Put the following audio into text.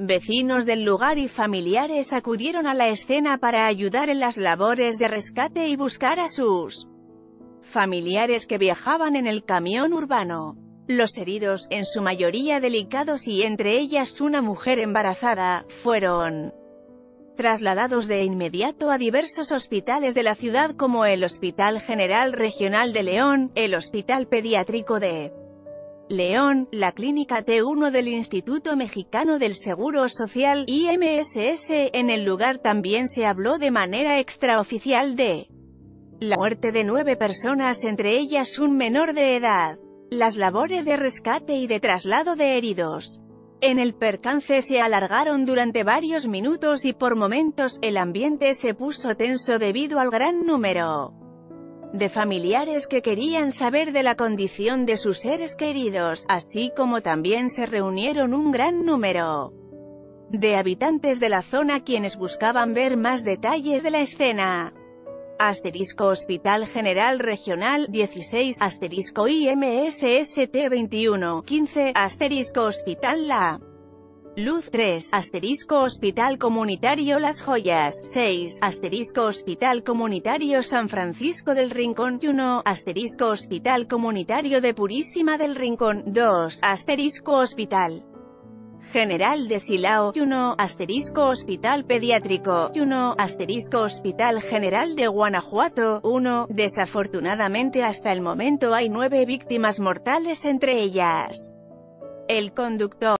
Vecinos del lugar y familiares acudieron a la escena para ayudar en las labores de rescate y buscar a sus familiares que viajaban en el camión urbano. Los heridos, en su mayoría delicados y entre ellas una mujer embarazada, fueron trasladados de inmediato a diversos hospitales de la ciudad como el Hospital General Regional de León, el Hospital Pediátrico de León, la Clínica T1 del Instituto Mexicano del Seguro Social, IMSS, en el lugar también se habló de manera extraoficial de la muerte de nueve personas entre ellas un menor de edad. Las labores de rescate y de traslado de heridos en el percance se alargaron durante varios minutos y por momentos, el ambiente se puso tenso debido al gran número de familiares que querían saber de la condición de sus seres queridos, así como también se reunieron un gran número de habitantes de la zona quienes buscaban ver más detalles de la escena. Asterisco Hospital General Regional 16 Asterisco IMSST 21 15 Asterisco Hospital La Luz 3, asterisco Hospital Comunitario Las Joyas, 6, asterisco Hospital Comunitario San Francisco del Rincón, 1, asterisco Hospital Comunitario de Purísima del Rincón, 2, asterisco Hospital General de Silao, 1, asterisco Hospital Pediátrico, 1, asterisco Hospital General de Guanajuato, 1, desafortunadamente hasta el momento hay nueve víctimas mortales entre ellas. El conductor